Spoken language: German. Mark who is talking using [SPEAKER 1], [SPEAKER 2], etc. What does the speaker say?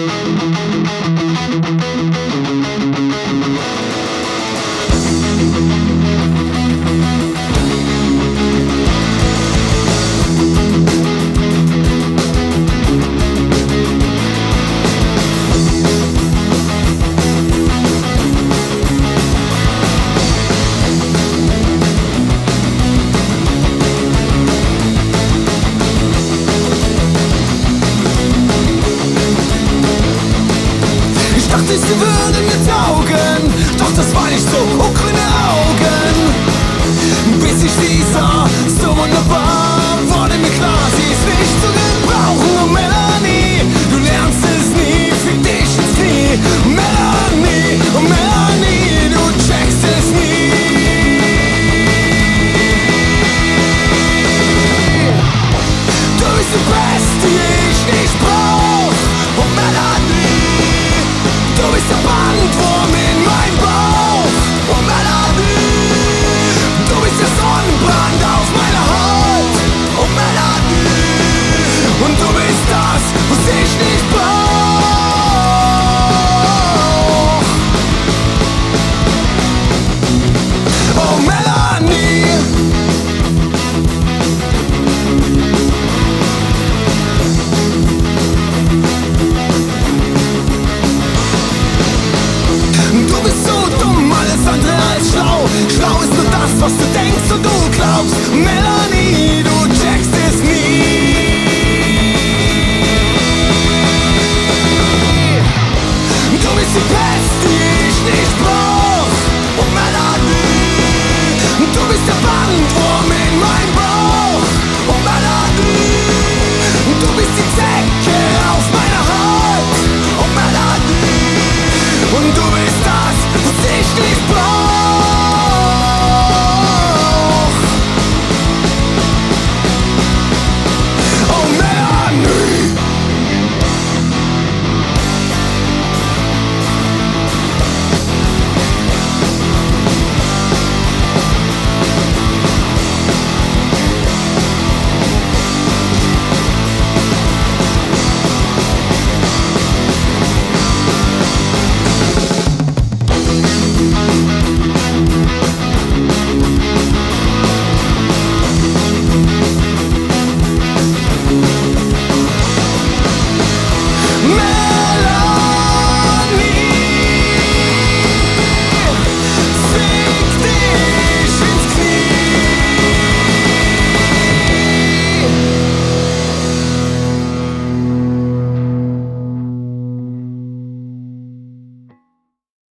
[SPEAKER 1] Thank you. dachte sie würden mir taugen Doch das war nicht so, oh grüne Augen. Bis ich sie sah, so wunderbar Wurde mir klar, sie ist nicht zu gebrauchen Oh Melanie, du lernst es nie Fick dich ins Knie. Melanie, oh Melanie Du checkst es nie. Du bist die Beste, die ich nicht brauch Du bist so dumm, alles andere als schlau. Schlau ist nur das, was du denkst.